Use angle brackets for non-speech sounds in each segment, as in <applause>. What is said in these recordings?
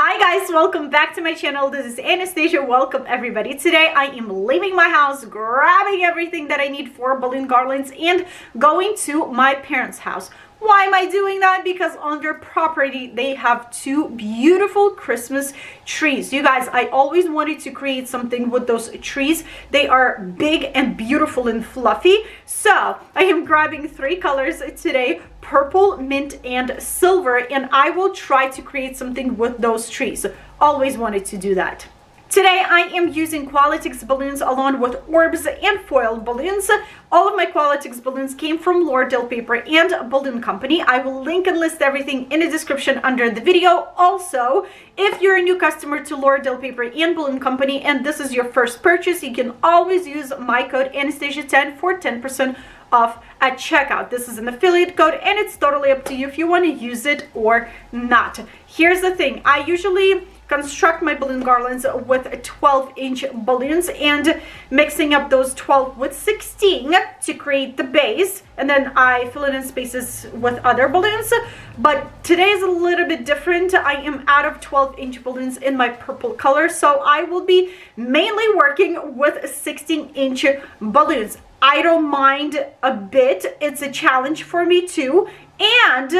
Hi guys, welcome back to my channel. This is Anastasia. Welcome everybody. Today I am leaving my house, grabbing everything that I need for balloon garlands and going to my parents' house. Why am I doing that? Because on their property, they have two beautiful Christmas trees. You guys, I always wanted to create something with those trees. They are big and beautiful and fluffy. So I am grabbing three colors today, purple, mint, and silver, and I will try to create something with those trees. Always wanted to do that. Today I am using Qualatex balloons along with orbs and foil balloons. All of my Qualatex balloons came from Lauderdale Paper and Balloon Company. I will link and list everything in the description under the video. Also, if you're a new customer to Lauderdale Paper and Balloon Company and this is your first purchase, you can always use my code Anastasia10 for 10% off at checkout. This is an affiliate code and it's totally up to you if you want to use it or not. Here's the thing. I usually construct my balloon garlands with 12 inch balloons and mixing up those 12 with 16 to create the base. And then I fill it in spaces with other balloons. But today is a little bit different. I am out of 12 inch balloons in my purple color. So I will be mainly working with 16 inch balloons. I don't mind a bit. It's a challenge for me too. And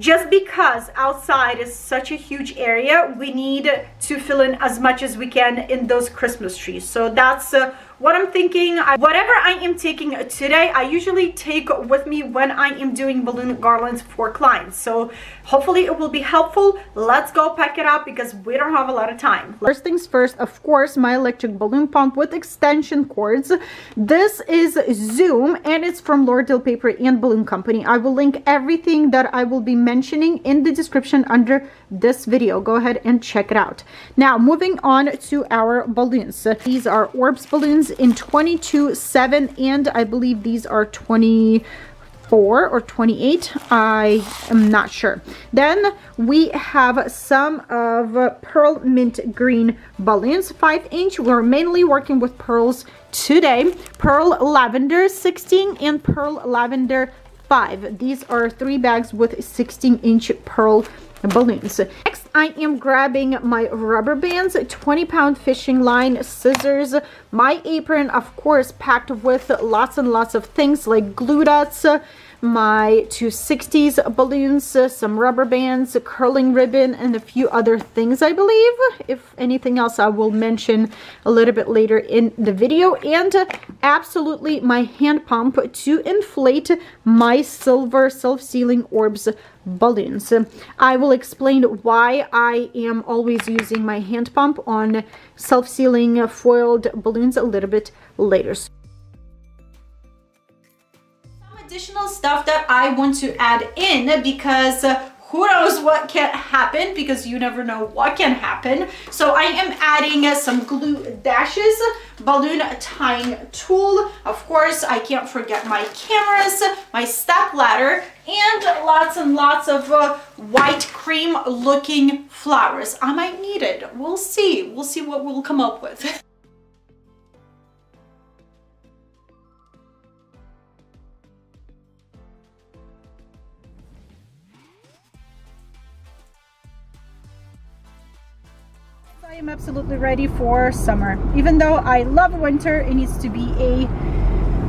just because outside is such a huge area we need to fill in as much as we can in those christmas trees. So that's uh, what I'm thinking. I, whatever I am taking today, I usually take with me when I am doing balloon garlands for clients. So hopefully it will be helpful. Let's go pack it up because we don't have a lot of time. First things first, of course, my electric balloon pump with extension cords. This is Zoom and it's from Lauderdale Paper and Balloon Company. I will link everything that I will be mentioning in the description under this video. Go ahead and check it out. Now, moving on to our balloons. These are Orbs balloons in 22 7 and I believe these are 24 or 28 I am not sure. Then we have some of pearl mint green balloons 5 inch. We're mainly working with pearls today. Pearl lavender 16 and pearl lavender 5 these are three bags with 16 inch pearl balloons. Next, I am grabbing my rubber bands, 20 pound fishing line, scissors, my apron, of course, packed with lots and lots of things like glue dots, my 260s balloons, uh, some rubber bands, a curling ribbon, and a few other things, I believe. If anything else, I will mention a little bit later in the video. And uh, absolutely my hand pump to inflate my silver self-sealing orbs balloons. I will explain why I am always using my hand pump on self-sealing foiled balloons a little bit later additional stuff that I want to add in because uh, who knows what can happen because you never know what can happen. So I am adding uh, some glue dashes, balloon tying tool. Of course, I can't forget my cameras, my step ladder, and lots and lots of uh, white cream looking flowers. I might need it. We'll see. We'll see what we'll come up with. <laughs> I am absolutely ready for summer. Even though I love winter, it needs to be a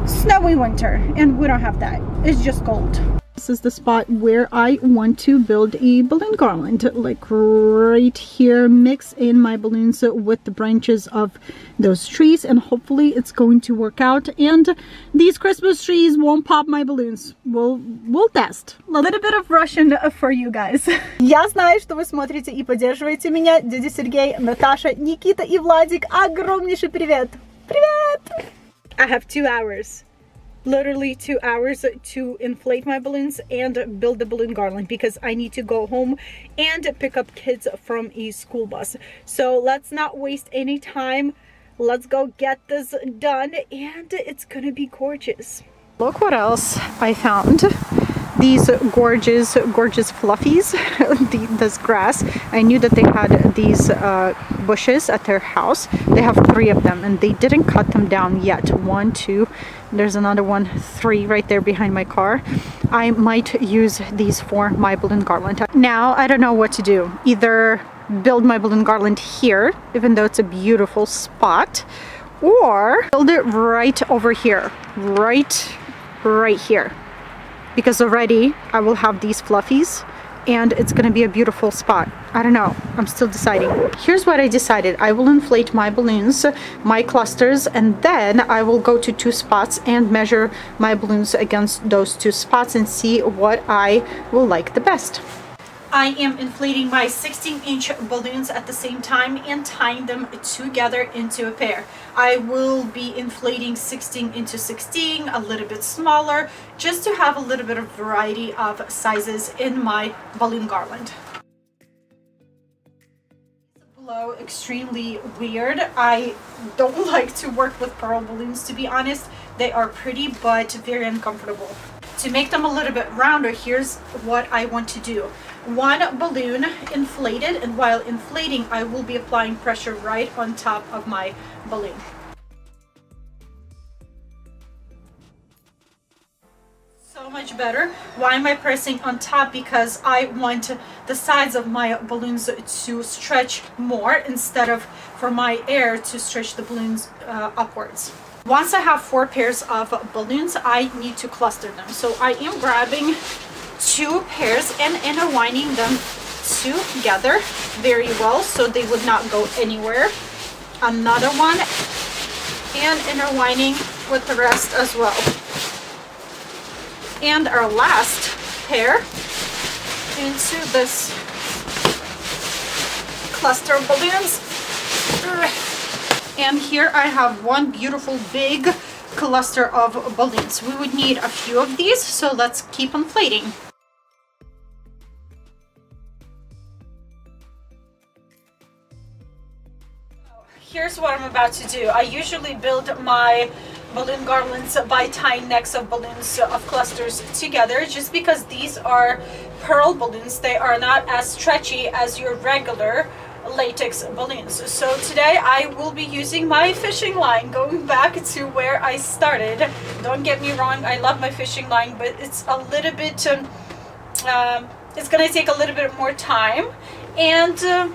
snowy winter and we don't have that. It's just cold This is the spot where I want to build a balloon garland, like right here, mix in my balloons with the branches of those trees and hopefully it's going to work out and these Christmas trees won't pop my balloons. We'll, we'll test. A little bit of Russian for you guys. <laughs> Я знаю, что вы смотрите и поддерживаете меня. Дядя Сергей, Наташа, Никита и Владик, огромнейший привет! Привет! I have two hours literally two hours to inflate my balloons and build the balloon garland because I need to go home and pick up kids from a school bus. So let's not waste any time. Let's go get this done and it's gonna be gorgeous. Look what else I found these gorgeous gorgeous fluffies <laughs> this grass. I knew that they had these uh, bushes at their house. They have three of them and they didn't cut them down yet. One two there's another one three right there behind my car. I might use these for my balloon garland. Now i don't know what to do. Either build my balloon garland here, even though it's a beautiful spot, or build it right over here, right, right here. Because already I will have these fluffies and it's gonna be a beautiful spot. I don't know, I'm still deciding. Here's what I decided. I will inflate my balloons, my clusters, and then I will go to two spots and measure my balloons against those two spots and see what I will like the best. I am inflating my 16 inch balloons at the same time and tying them together into a pair. I will be inflating 16 into 16, a little bit smaller, just to have a little bit of variety of sizes in my balloon garland Blow extremely weird. I don't <laughs> like to work with pearl balloons to be honest. They are pretty but very uncomfortable. To make them a little bit rounder, here's what I want to do one balloon inflated and while inflating I will be applying pressure right on top of my balloon. So much better. Why am I pressing on top? Because I want the sides of my balloons to stretch more instead of for my air to stretch the balloons uh, upwards. Once I have four pairs of balloons, I need to cluster them. So I am grabbing two pairs and intertwining them together very well so they would not go anywhere. Another one and intertwining with the rest as well. And our last pair into this cluster of balloons. And here I have one beautiful big cluster of balloons. We would need a few of these, so let's keep inflating. Here's what I'm about to do. I usually build my balloon garlands by tying necks of balloons of clusters together just because these are pearl balloons. They are not as stretchy as your regular latex balloons. So today I will be using my fishing line going back to where I started. Don't get me wrong, I love my fishing line, but it's a little bit, um, it's gonna take a little bit more time and uh,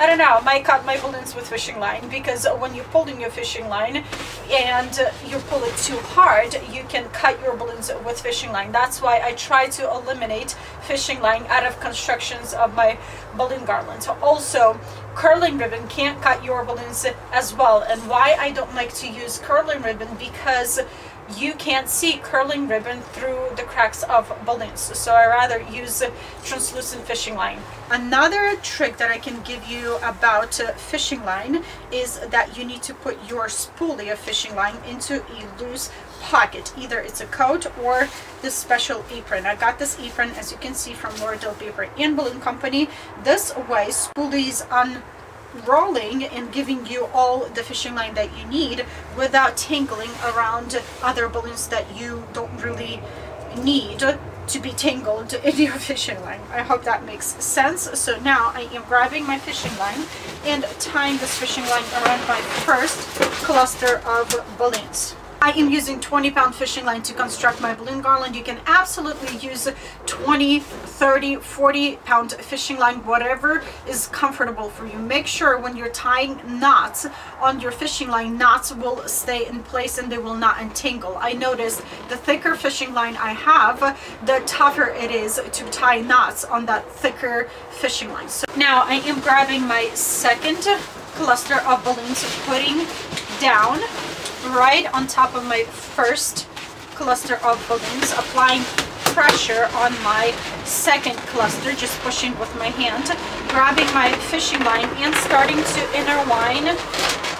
I don't know, I cut my balloons with fishing line because when you're pulling your fishing line and you pull it too hard, you can cut your balloons with fishing line. That's why I try to eliminate fishing line out of constructions of my balloon garlands. Also, curling ribbon can't cut your balloons as well. And why I don't like to use curling ribbon because you can't see curling ribbon through the cracks of balloons. So I rather use a translucent fishing line. Another trick that I can give you about uh, fishing line is that you need to put your spoolie of fishing line into a loose pocket. Either it's a coat or this special apron. I got this apron, as you can see, from Lauderdale Paper and Balloon Company. This way, spoolies on rolling and giving you all the fishing line that you need without tangling around other balloons that you don't really need to be tangled in your <laughs> fishing line. I hope that makes sense. So now I am grabbing my fishing line and tying this fishing line around my first cluster of balloons. I am using 20 pound fishing line to construct my balloon garland. You can absolutely use 20, 30, 40 pound fishing line, whatever is comfortable for you. Make sure when you're tying knots on your fishing line, knots will stay in place and they will not entangle. I noticed the thicker fishing line I have, the tougher it is to tie knots on that thicker fishing line. So now I am grabbing my second cluster of balloons, putting down right on top of my first cluster of balloons, applying pressure on my second cluster, just pushing with my hand, grabbing my fishing line and starting to intertwine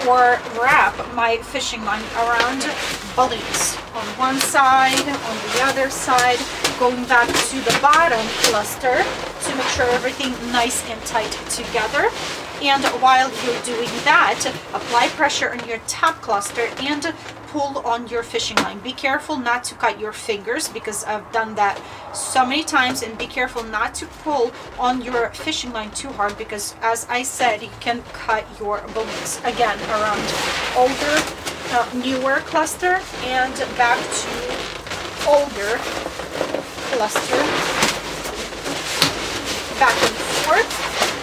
or wrap my fishing line around balloons on one side, on the other side, going back to the bottom cluster to make sure everything nice and tight together. And while you're doing that, apply pressure on your top cluster and pull on your fishing line. Be careful not to cut your fingers because I've done that so many times and be careful not to pull on your fishing line too hard because as I said, you can cut your balloons. Again, around older, uh, newer cluster and back to older cluster. Back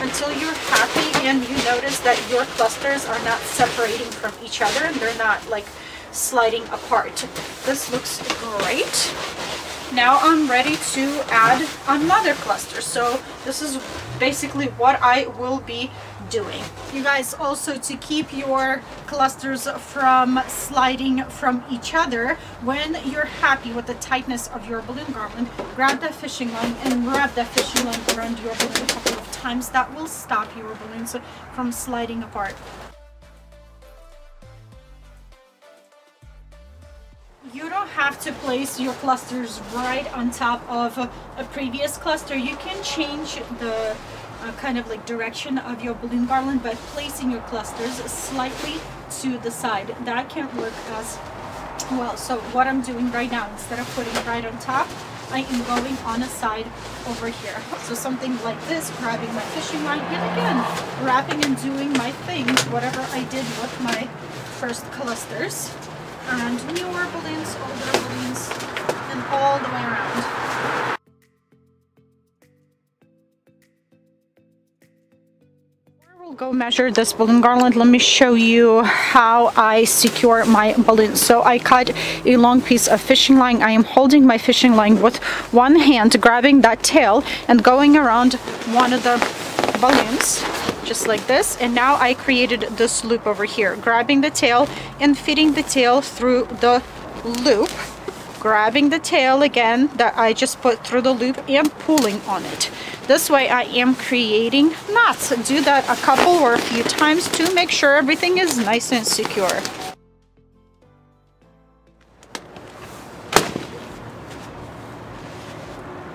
until you're happy and you notice that your clusters are not separating from each other and they're not like sliding apart. This looks great. Now I'm ready to add another cluster. So this is basically what I will be doing. You guys also to keep your clusters from sliding from each other, when you're happy with the tightness of your balloon garland, grab that fishing line and wrap that fishing line around your balloon a couple of times. That will stop your balloons from sliding apart. You don't have to place your clusters right on top of a, previous cluster. You can change the uh, kind of like direction of your balloon garland by placing your clusters slightly to the side. That can't work as well. So what I'm doing right now, instead of putting right on top, I am going on a side over here. So something like this, grabbing my fishing line, and again, wrapping and doing my thing, whatever I did with my first clusters and newer balloons, older balloons, and all the way around. We'll go measure this balloon garland. Let me show you how I secure my balloon. So I cut a long piece of fishing line. I am holding my fishing line with one hand, grabbing that tail and going around one of the balloons just like this. And now I created this loop over here grabbing the tail and fitting the tail through the loop grabbing the tail again that I just put through the loop and pulling on it. This way I am creating knots. Do that a couple or a few times to make sure everything is nice and secure.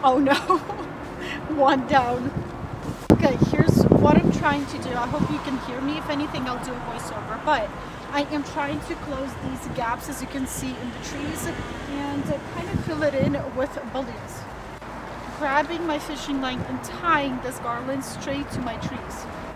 Oh no. <laughs> One down what I'm trying to do I hope you can hear me. If anything I'll do a voiceover but I am trying to close these gaps as you can see in the trees and uh, kind of fill it in with balloons. Grabbing my fishing line and tying this garland straight to my trees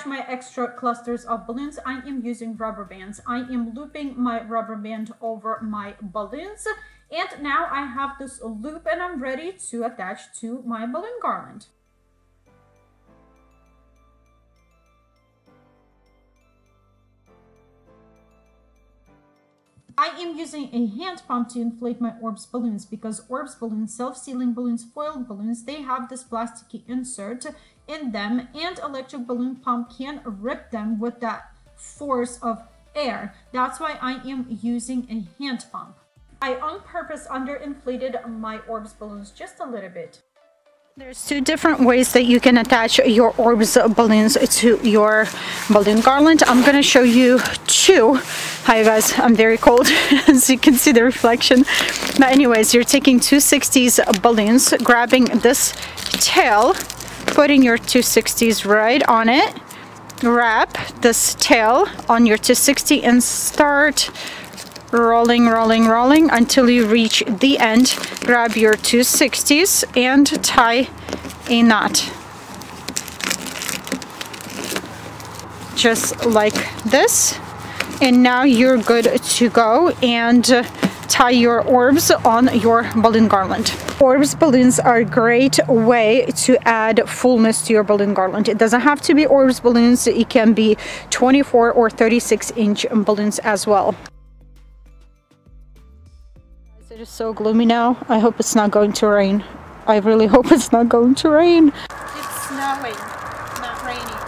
attach my extra clusters of balloons, I am using rubber bands. I am looping my rubber band over my balloons. And now I have this loop and I'm ready to attach to my balloon garland. I am using a hand pump to inflate my orbs balloons because orbs balloons, self-sealing balloons, foiled balloons, they have this plasticky insert in them and electric balloon pump can rip them with that force of air. That's why I am using a hand pump. I on purpose underinflated my orbs balloons just a little bit. There's two different ways that you can attach your orbs balloons to your balloon garland. I'm to show you two. Hi guys, I'm very cold <laughs> as you can see the reflection. But anyways, you're taking 260s balloons, grabbing this tail, putting your 260s right on it, wrap this tail on your 260 and start rolling rolling rolling until you reach the end. Grab your 260s and tie a knot. Just like this. And now you're good to go. And uh, tie your orbs on your balloon garland. Orbs balloons are a great way to add fullness to your balloon garland. It doesn't have to be orbs balloons, it can be 24 or 36 inch balloons as well. It is so gloomy now. I hope it's not going to rain. I really hope it's not going to rain. It's snowing, not raining.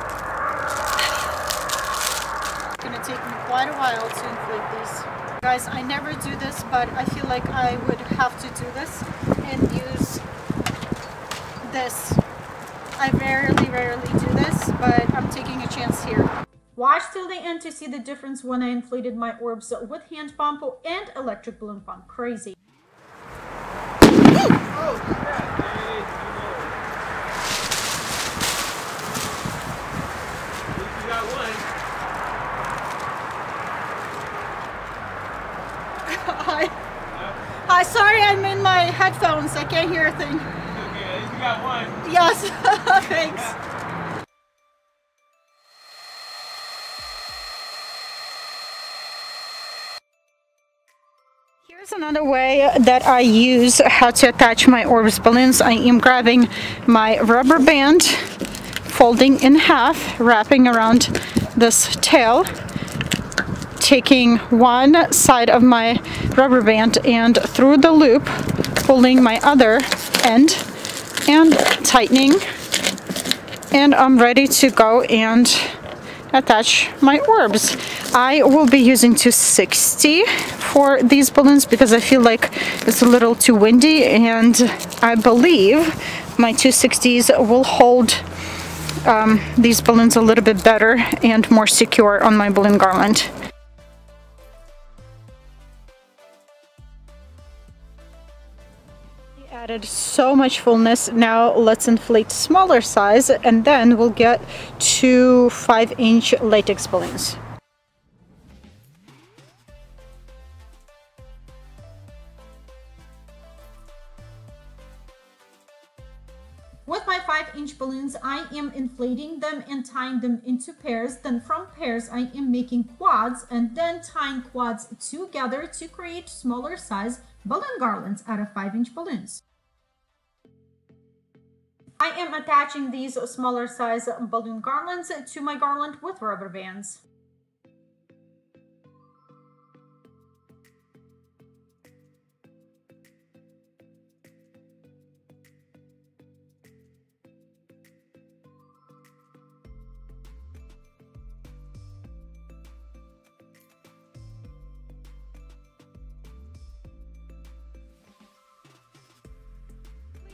It's gonna take me quite a while to inflate these. Guys, I never do this, but I feel like I would have to do this and use this. I rarely, rarely do this, but I'm taking a chance here. Watch till the end to see the difference when I inflated my orbs with hand pump and electric balloon pump. Crazy. Hi. Hi, sorry I'm in my headphones. I can't hear a thing. Okay, we got one. Yes, <laughs> thanks. Here's another way that I use how to attach my Orbs balloons. I am grabbing my rubber band, folding in half, wrapping around this tail, taking one side of my rubber band and through the loop, pulling my other end and tightening and I'm ready to go and attach my orbs. I will be using 260 for these balloons because I feel like it's a little too windy and I believe my 260s will hold um, these balloons a little bit better and more secure on my balloon garland. Added so much fullness now let's inflate smaller size and then we'll get two five inch latex balloons With my 5 inch balloons, I am inflating them and tying them into pairs. Then from pairs, I am making quads and then tying quads together to create smaller size balloon garlands out of 5 inch balloons. I am attaching these smaller size balloon garlands to my garland with rubber bands.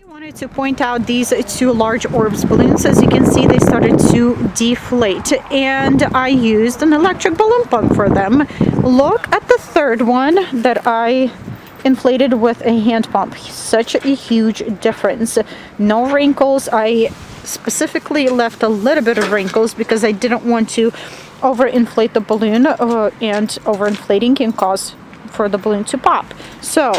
Wanted to point out these two large orbs balloons. As you can see they started to deflate. And I used an electric balloon pump for them. Look at the third one that I inflated with a hand pump. Such a huge difference. No wrinkles. I specifically left a little bit of wrinkles because I didn't want to overinflate the balloon uh, and overinflating can cause for the balloon to pop. So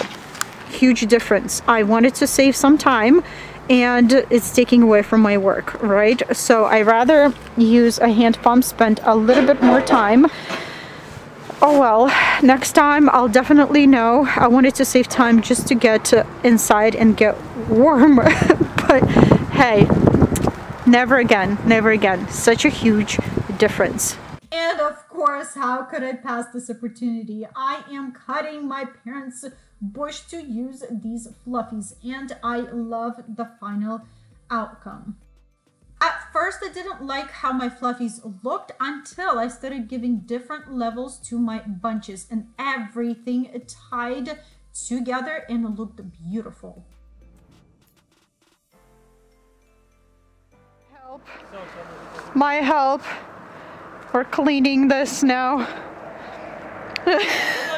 huge difference. I wanted to save some time and it's taking away from my work, right? So I rather use a hand pump, spend a little bit more time. Oh well, next time I'll definitely know. I wanted to save time just to get inside and get warm. <laughs> but hey, never again, never again. Such a huge difference. And of course, how could I pass this opportunity? I am cutting my parents' bush to use these fluffies and I love the final outcome. At first, I didn't like how my fluffies looked until I started giving different levels to my bunches and everything tied together and looked beautiful. Help. My help. We're cleaning this now. <laughs>